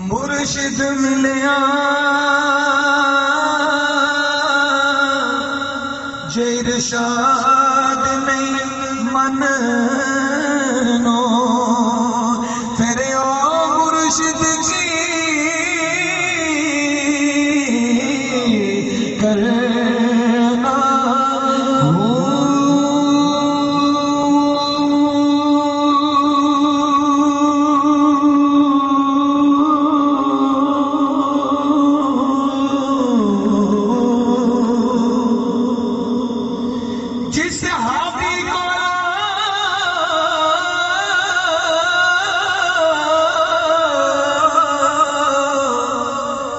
مرشد ملیا جرشاد نہیں من جس ہاتھی کو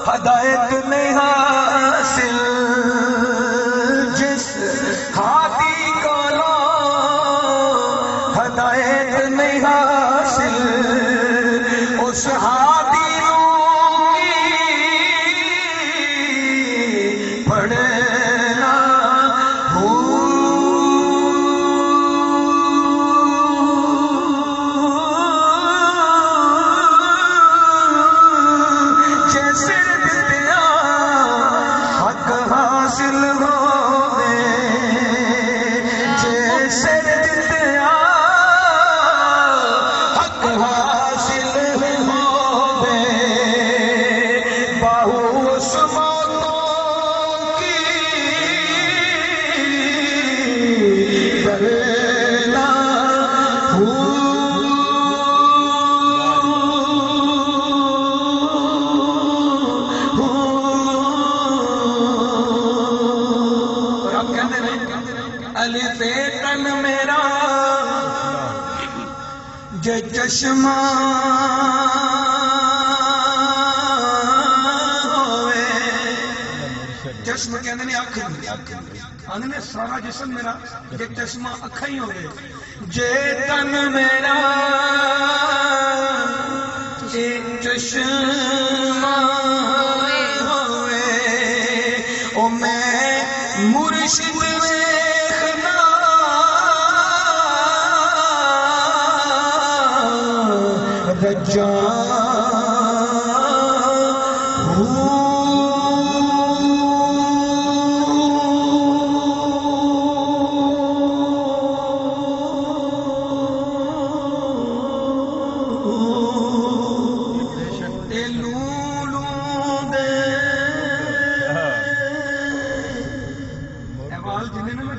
ہدایت نہیں حاصل جس ہاتھی کو ہدایت نہیں حاصل اس ہاتھی ہیں علی تن میرا جے چشمہ ہوئے۔ چشم کہتے ہیں اکھ آنے نے سارا جسم میرا جے چشمہ اکھا ہی ہوئے۔ جے تن میرا جے چشمہ ہوئے۔ او میں مرشد رجا احوال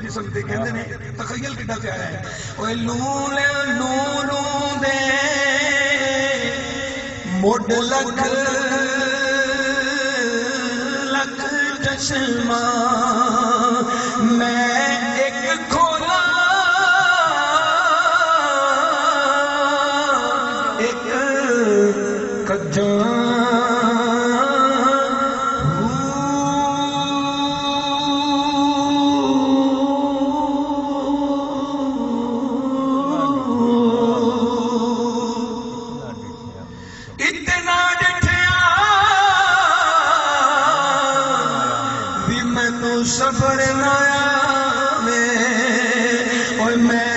جسم دے کہندے نے تخیل کڈا پیارا ہے؟ اوے لول لولو دے مڈ لکھ لکھ چشمہ میں سفر نایا میں اور میں